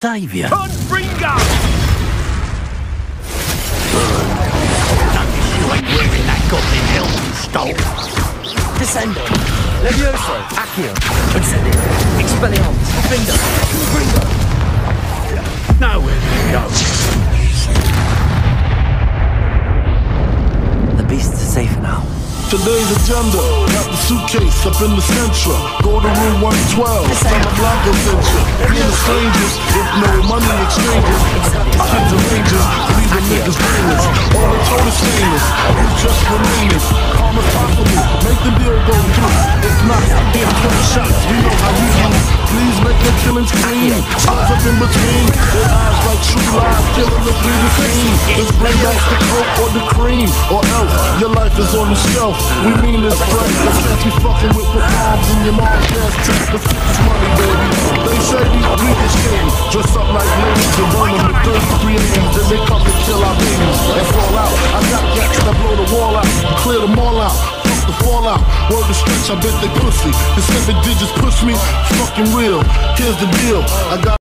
Saviour. Confringo! Notice you ain't wearing that goblin helmet and stole. Descendo. Levioso. Accio. Incendio. Expelliarmus. Finger. Gringo. Nowhere to go. The beast's safe now. Today's agenda, got the suitcase up in the central. Go to room 112, Santa Blanca Central. Me the strangers, with no money exchanges. I got the rangers, leaving niggas brainless. All the total stainless, we just. Calm as possible, make the deal go through. If not, get 20 shots, we know how you do. Please make the killings clean. Stars up in between, their eyes like true lies, killing the through the scene. Let's bring back the coke or the cream, or else your life is on the shelf. We mean this right, the chance we fucking with the bombs in your mom's gas tank. Let's with 33 names. Then they come to kill our babies and fall out. I got gats that blow the wall out, clear them all out. The fallout, word the stretch, I bet they pussy. The seven digits push me, fucking real. Here's the deal, I got